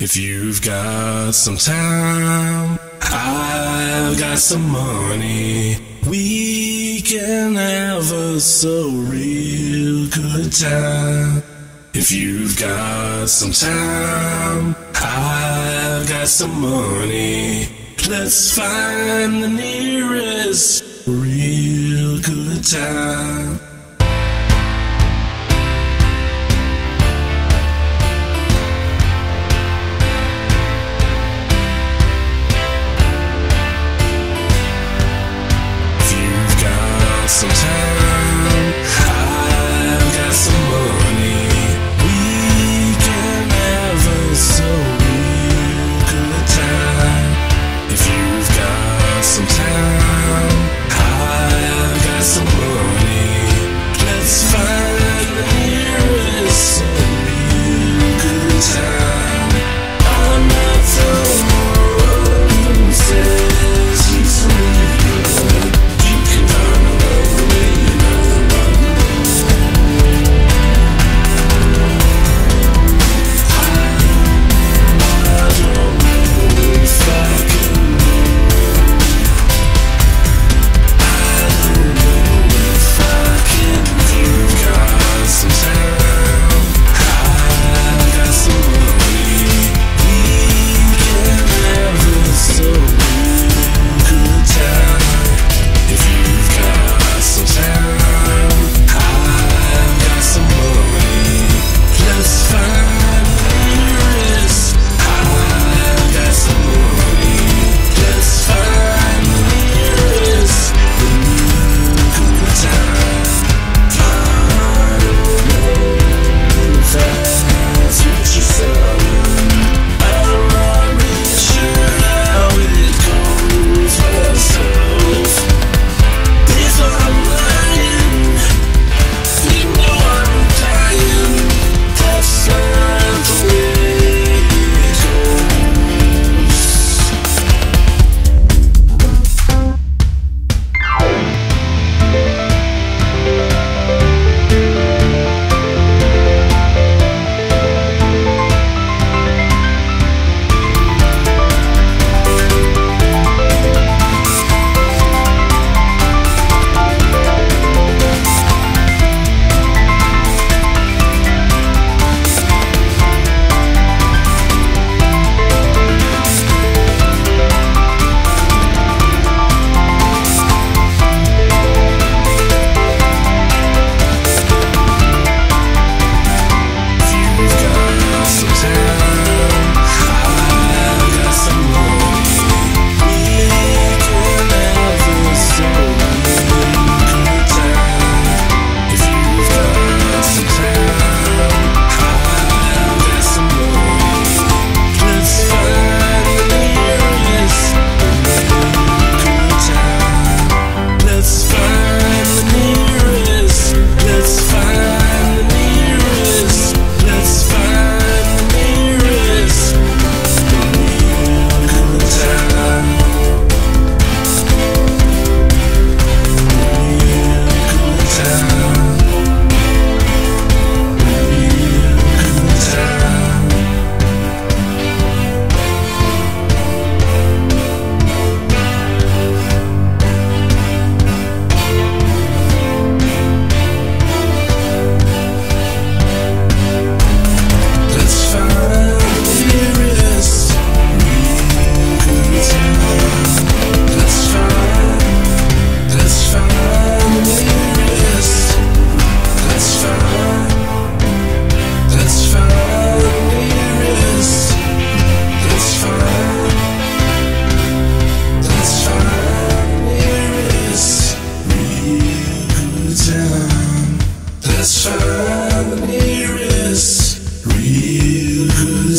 If you've got some time, I've got some money. We can have a so real good time. If you've got some time, I've got some money. Let's find the nearest real good time.